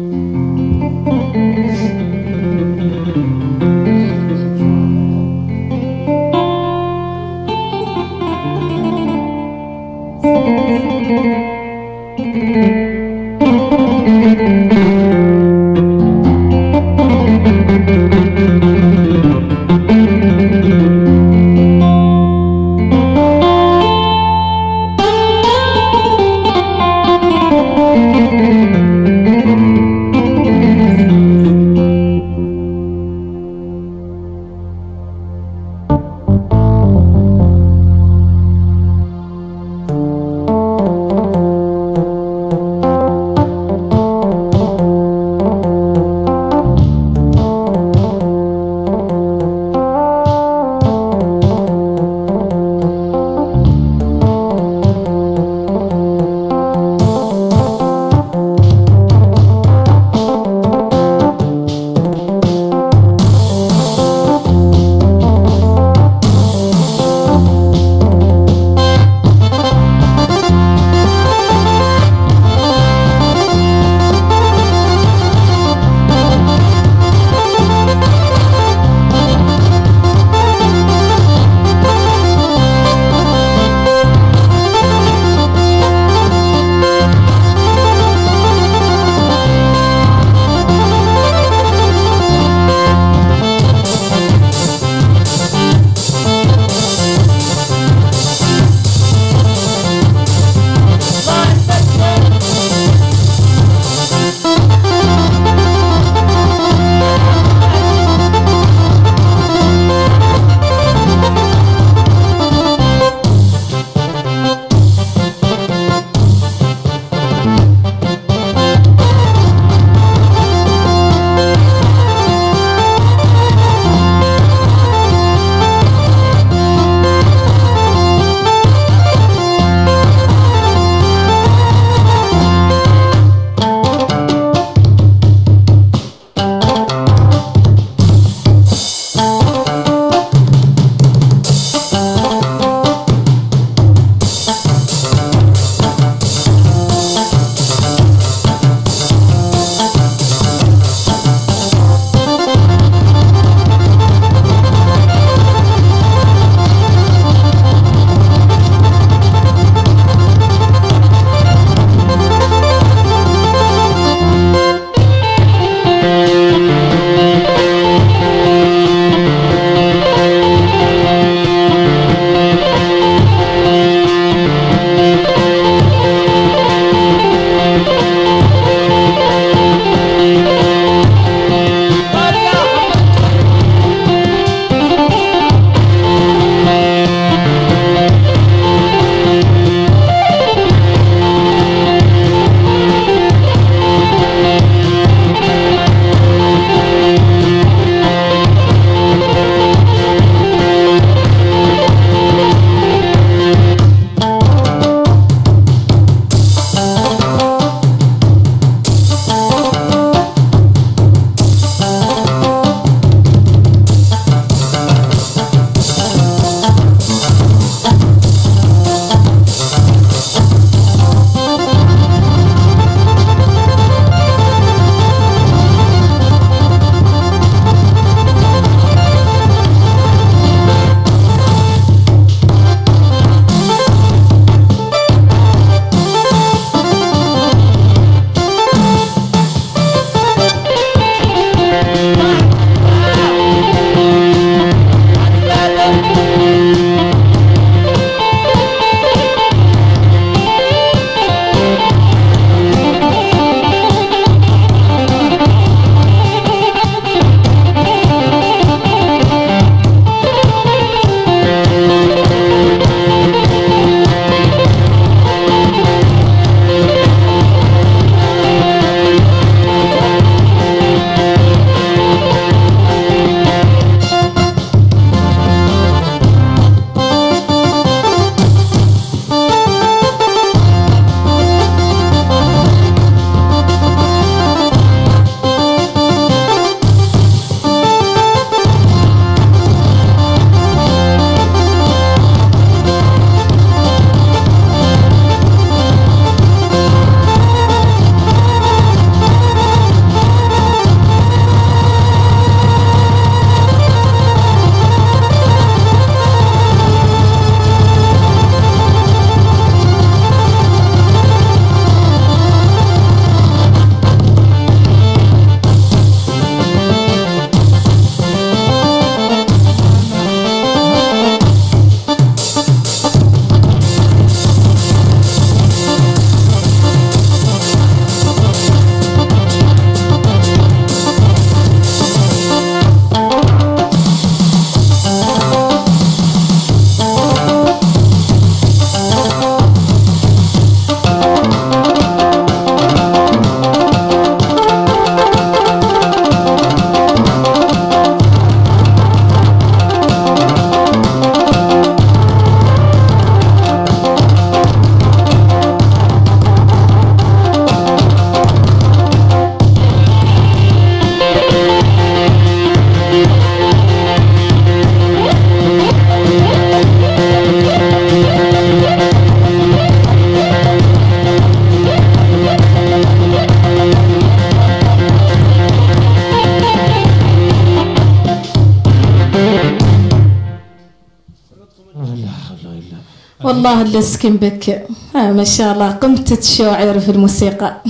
السكن بك. آه ما شاء الله. قمة الشاعر في الموسيقى.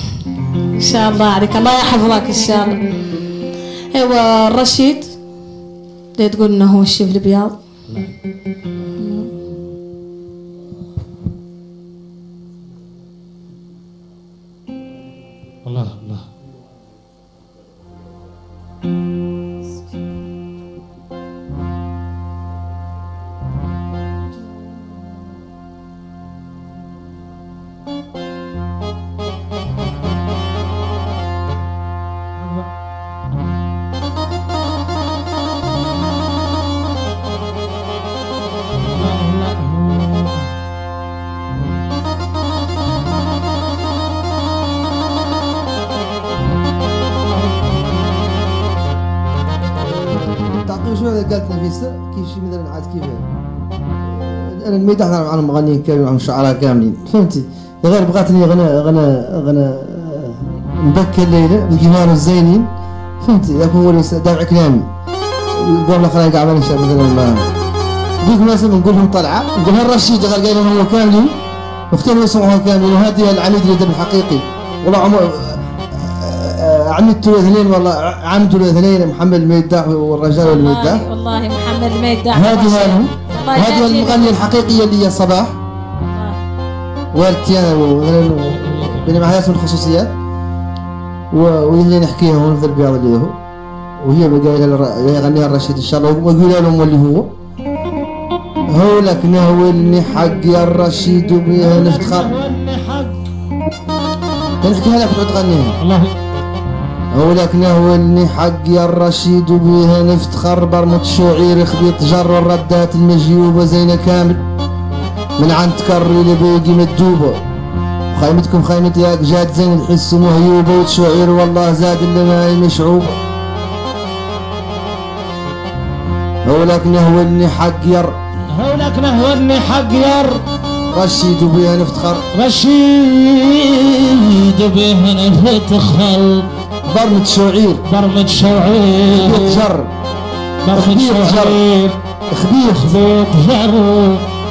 إن شاء الله عليك. الله يحفظك إن شاء الله. أيوه رشيد اللي تقول إنه هو الشيف البياض عن مغنيين كاملين عن شعراء كاملين. فهمتي؟ غير بغاتني غنى غنى غنى آه، مبكر الليلة بالجمال الزينين. فهمتي؟ ذاك هو اللي دافع كلامي قبل خلينا قاعد نشأ مثلا ما. بيك مثلا نقول لهم طلعة. نقول هالرشيد غير قايل لهم هو كاملين. واختين يسمعوها كاملين. وهذه العميد اللي دم حقيقي. والله عمر عمدت الاثنين والله عمدوا الاثنين. محمد الميداح والرجال الميداح. والله محمد الميدان هذه هانم وهذه المغنية الحقيقية اللي هي صباح. والتي أنا بينما معها اسم الخصوصيات. و- وهي نحكيها هون في البياض اللي هو. وهي قايلة يغنيها الرشيد إن شاء الله. واقول لهم اللي هو. هو لك نهولني حق يا الرشيد وبيها نفتخر نحكيها لك وتعود تغنيها. الله ولك نهولني حق يا الرشيد وبيها نفتخر برمط شعير خبيط جر الردات المجيوبة زينة كامل. من عند تكري لبيقي مدوبة. خيمتكم خيمة ياك جات زين الحس مهيوبة وتشعير والله زاد اللي ما هي مشعوبة ولك نهولني حق ير. هولك نهوني حق ير. رشيد وبيها نفتخر رشيد به نفتخر برمة شعير. برمج شوعير جر. برمج خبير جر. شوعير خبيث. خبيط جر.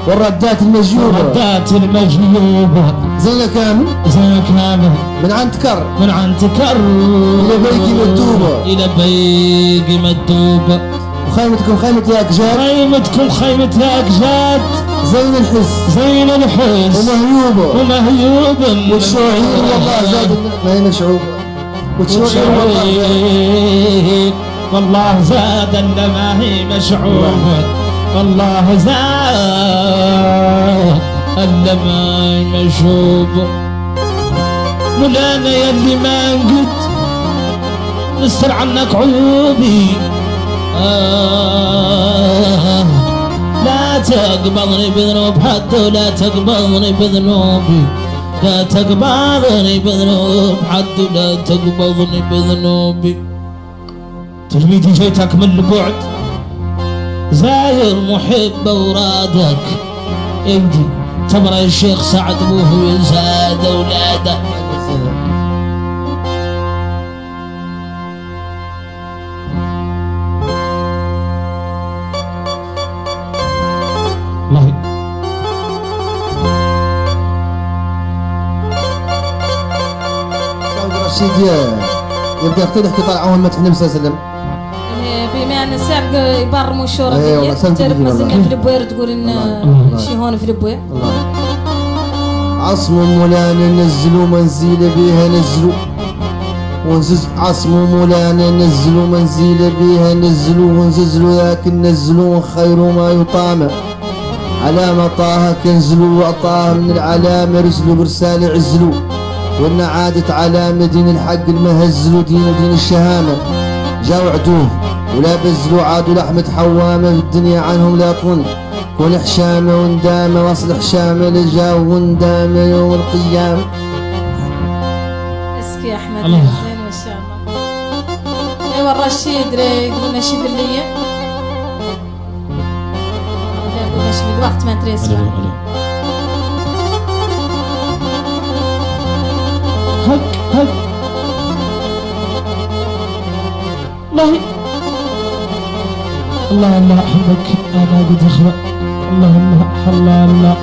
والردات المجيوبة. ردات المجيوبة. زينة كامل. زي كامل. من عند كر. من عند تكر إلى بيقي مدوبة. إلى بيقي مدوبة. وخيمتكم خيمة ياك جار خيمتكم خيمة ياك جات زين الحس. زين الحس. ومهيوبة. ومهيوب والشعير والله زاد ما هي مشعوبة. والله زاد. ما هي مشعوبة والله زاد ما هي مشعوبة مولانا يلي ما قد نستر عنك عيوبي. آه لا تقبضني بذنوب حد ولا تقبضني بذنوبي. لا تقبضني بذنوب حد ولا تقبضني بذنوبي. تلميذي جيتك من البعد. زاير محب أورادك. ابدي تمر الشيخ سعد أبوه زاد أولاده. الله سعود رشيد يا يبدأ يقتدح كي طلع اول مدح النبي صلى الله عليه وسلم. بما أن السابق يبرموا شو إيه والله، سلم تعرف تجي ما زلنا والله. في البوير تقول إن. شي هون في البوير. عصم مولانا نزلوا منزيل بيها نزلوا ونزز عصم مولانا نزلوا منزيل بيها نزلوا ونززلوا لكن نزلوا خير ما يطام علامة طه كنزلوا وعطاه من العلامة رسلوا برسالة عزلوا وإن عادت علامة دين الحق المهزلوا دين دين الشهامة. جاوا عدوه ولا بزلوا عادوا لحمة حوامة في الدنيا عنهم لا تظن كون حشامة وندامة وصل حشامة لجاو وندامة يوم القيامة. اسكي يا أحمد الله. زين ما شاء الله. أيوه الرشيد ري يقول لنا شي باللية لا يقول لنا شي بالوقت ما تري هك الله الله الله أحبك أنا قد اخوة الله الله الله الله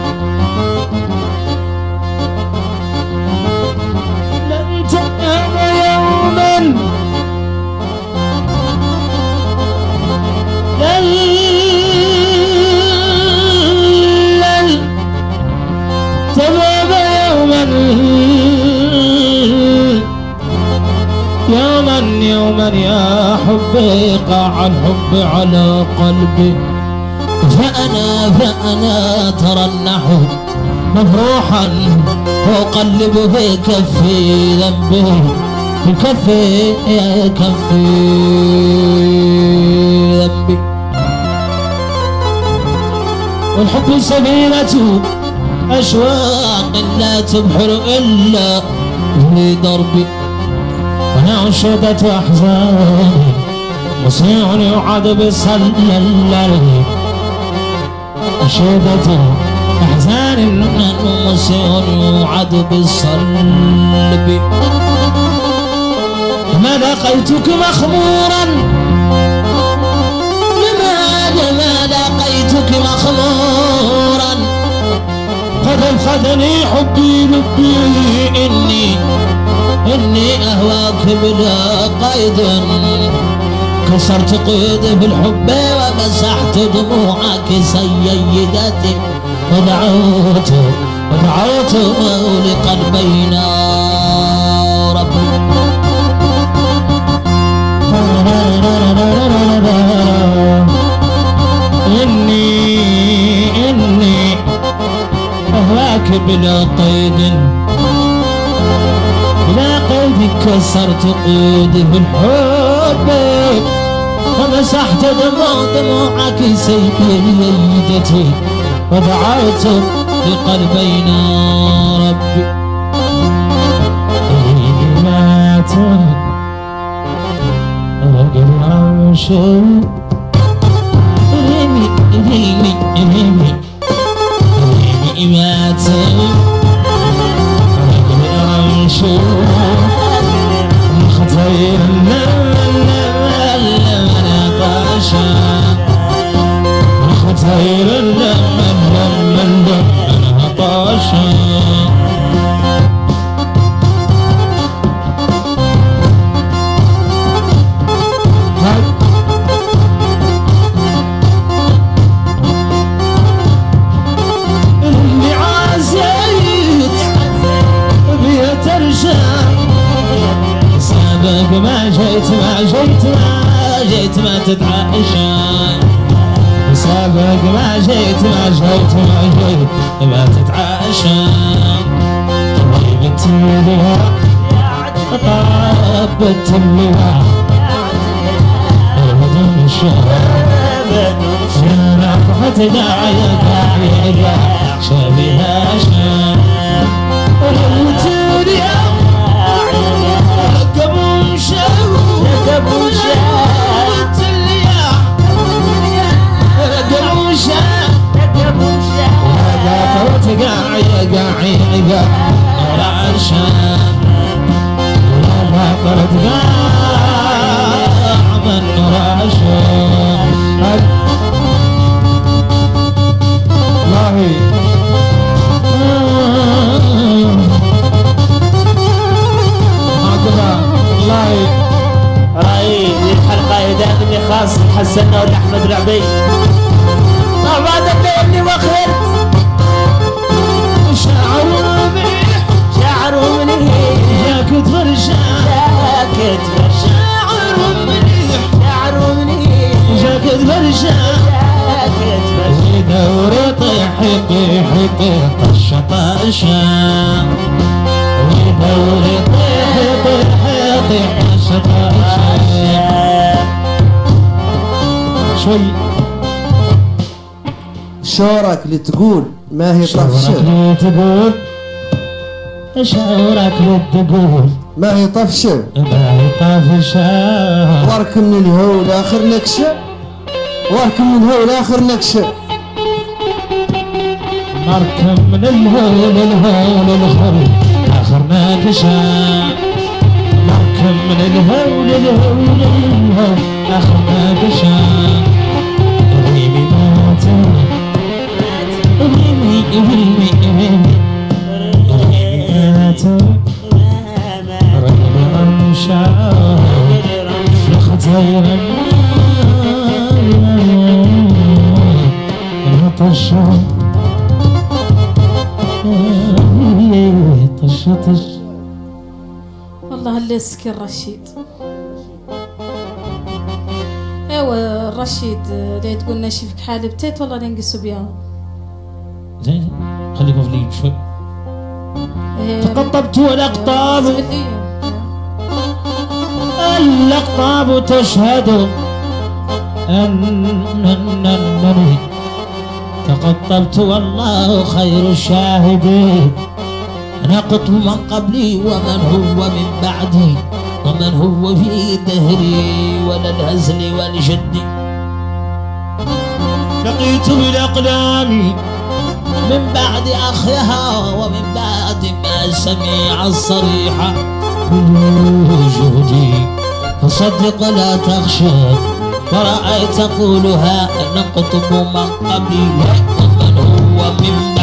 يوما يا حبي قاع الحب على قلبي. فأنا فأنا ترنح مفروحا وأقلب في كفي ذنبي. في كفي يا كفي ذنبي. والحب سفينة أشواق لا تبحر إلا في دربي. وأنا أنشدة أحزان مسيع يعاد بصلل أنشدة أحزان مسيع يعاد بالصلب ما لقيتك مخمورا؟ لماذا ما لقيتك مخمورا؟ قد أخذني حبي لبي إني إني أهواك بلا قيد. كسرت قيد بالحب ومسحت دموعك سيدتي. ودعوت ودعوت لقلبينا ربي إني إني أهواك بلا قيد. قيد كسرت في الحب. ومسحت دموع دموعك سيدتي ودعوت لقلبينا ربي إني مات رجل عوشي ريمي ريمي ريمي ريمي مات رجل عوشي خطير خطير لمن لمن لمن هطاشا طابت اللواء بدون شهر يا رفعت داعي داعي داعي شبيها شان قلت يا قلت لي يا قبل شو قاطرت قاعي قاعي الله رايي الحلقة دائما خاص حسنا والأحمد العبي طش ودوري طش شوي. شعورك اللي تقول ما هي طفشة لي تقول. شعورك لي تقول. ما هي طفشة ما هي طافشة وارك من الهو لآخر نكشة وارك من الهو لآخر نكشة نركب من الهول الهول الهول آخرنا تشاء. نركب من الهول الهول الهول آخرنا تشاء. مات ماتي غيمي غيمي غيمي الشعر طش طش. والله اللي يسكن رشيد ايوا الرشيد اللي تقول نشيفك حالي بتيت والله ننقصوا بيها. زين خليكم في ليك شوي. إيه، تقطبت والاقطاب بالليل. الأقطاب تشهد أن أنني تقطبت والله خير الشاهدين أنا قطب من قبلي ومن هو من بعدي ومن هو في دهري ولا الهزل والجد. لقيت بالأقلام من بعد أخذها ومن بعد ما سمع الصريحة جهدي فصدق لا تخشى. ورأيت قولها أنا قطب من قبلي ومن هو من بعد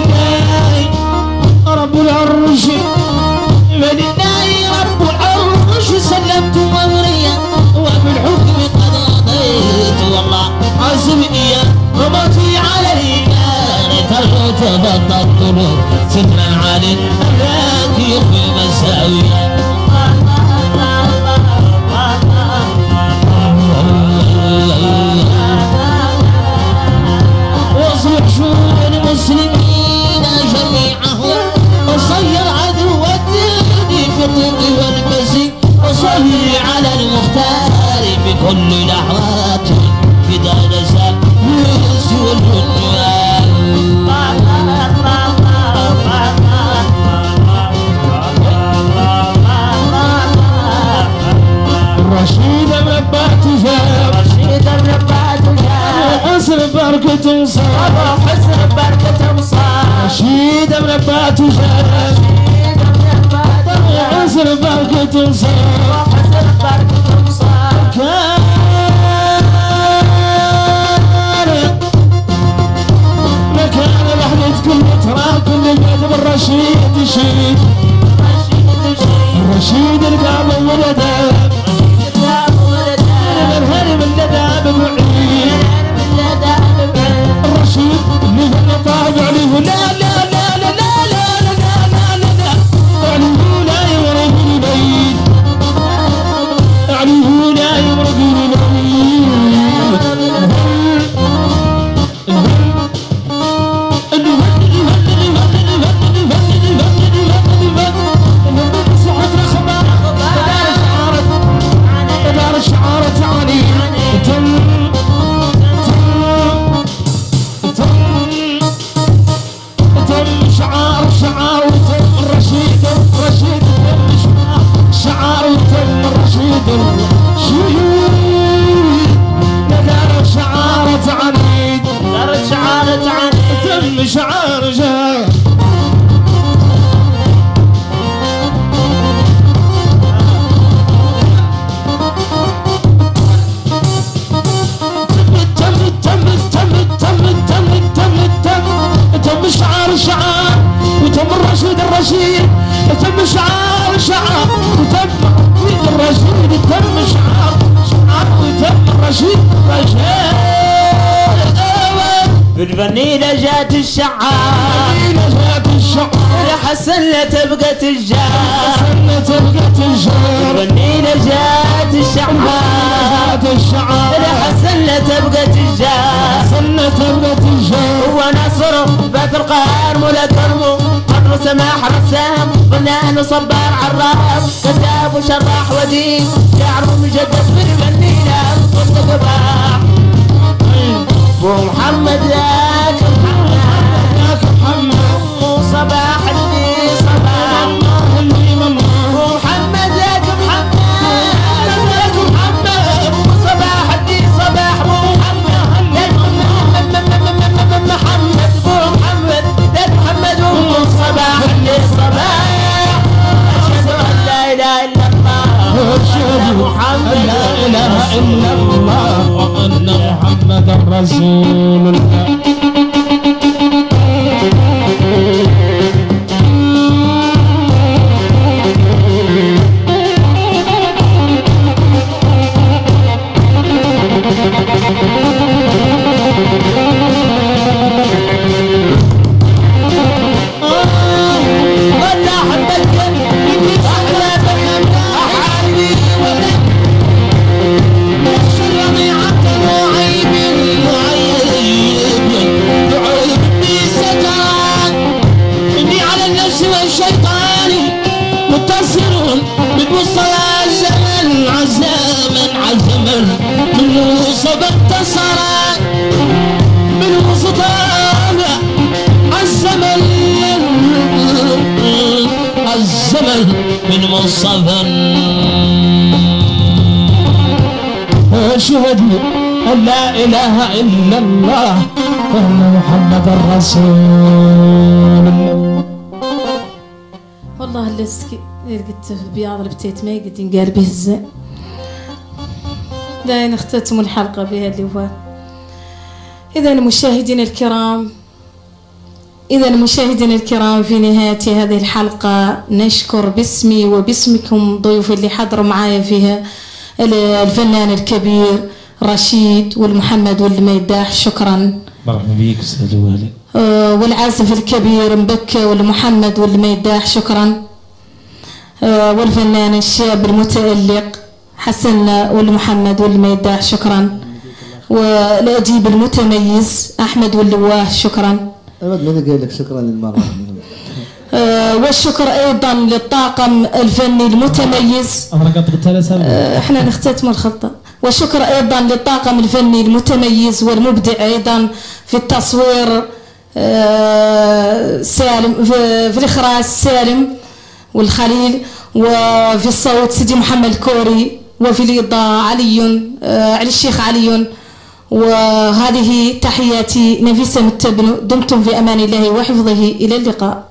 الاملاك يخفي مساويا واصلح شؤون المسلمين جميعهم. وصير عدو الدين في الطب والبس وصلي على المختار بكل لحظات Sarah. سماح رسام فنان وصبار عراف كتاب وشراح ودين شعر مجدد في الفنينة وصوت قباح. أبو محمد ذاك محمد ياك محمد. اللي البتيت ما قد ينقال به الزين داين اختتم الحلقة بها اللي هو إذا مشاهدينا الكرام إذا مشاهدينا الكرام في نهاية هذه الحلقة نشكر باسمي وباسمكم ضيوف اللي حضروا معايا فيها الفنان الكبير رشيد والمحمد والميداح شكرا. مرحبا بك والي آه، والعازف الكبير مبكى والمحمد والميداح شكرا. والفنان الشاب المتألق حسن والمحمد والميداح شكرا. والأديب المتميز أحمد واللواه شكرا. أبد من قال لك؟ شكرا للمرأة آه، والشكر أيضا للطاقم الفني المتميز. آه، إحنا نختتم الخطة. والشكر أيضا للطاقم الفني المتميز والمبدع أيضا في التصوير. آه، سالم في, في الإخراج سالم. والخليل وفي الصوت سيدي محمد الكوري وفي الإضاءة علي آه، علي الشيخ علي. وهذه تحياتي نفيسة متبن دمتم في أمان الله وحفظه. إلى اللقاء.